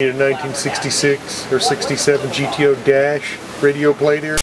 1966 or 67 GTO Dash radio plate here.